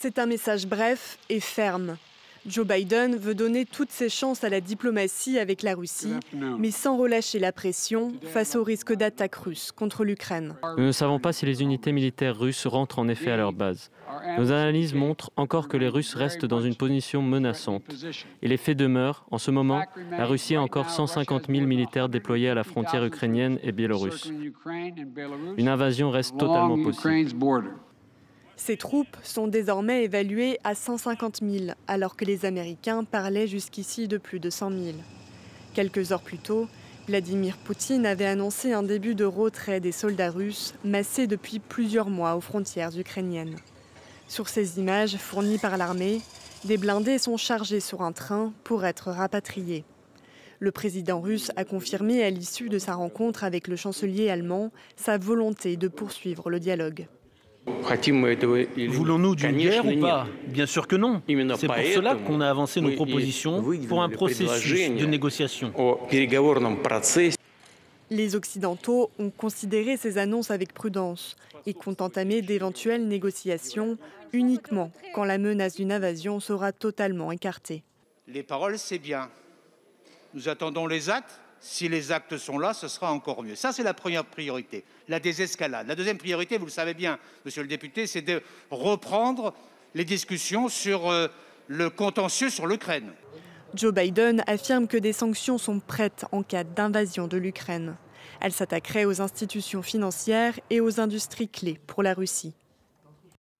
C'est un message bref et ferme. Joe Biden veut donner toutes ses chances à la diplomatie avec la Russie, mais sans relâcher la pression face au risque d'attaque russe contre l'Ukraine. Nous ne savons pas si les unités militaires russes rentrent en effet à leur base. Nos analyses montrent encore que les Russes restent dans une position menaçante. Et les faits demeurent. En ce moment, la Russie a encore 150 000 militaires déployés à la frontière ukrainienne et biélorusse. Une invasion reste totalement possible. Ces troupes sont désormais évaluées à 150 000, alors que les Américains parlaient jusqu'ici de plus de 100 000. Quelques heures plus tôt, Vladimir Poutine avait annoncé un début de retrait des soldats russes massés depuis plusieurs mois aux frontières ukrainiennes. Sur ces images fournies par l'armée, des blindés sont chargés sur un train pour être rapatriés. Le président russe a confirmé à l'issue de sa rencontre avec le chancelier allemand sa volonté de poursuivre le dialogue. Voulons-nous d'une guerre ou pas? Bien sûr que non. C'est pour cela qu'on a avancé nos propositions pour un processus de négociation. Les Occidentaux ont considéré ces annonces avec prudence et comptent entamer d'éventuelles négociations uniquement quand la menace d'une invasion sera totalement écartée. Les paroles, c'est bien. Nous attendons les actes si les actes sont là, ce sera encore mieux. Ça, c'est la première priorité, la désescalade. La deuxième priorité, vous le savez bien, monsieur le député, c'est de reprendre les discussions sur euh, le contentieux sur l'Ukraine. Joe Biden affirme que des sanctions sont prêtes en cas d'invasion de l'Ukraine. Elles s'attaqueraient aux institutions financières et aux industries clés pour la Russie.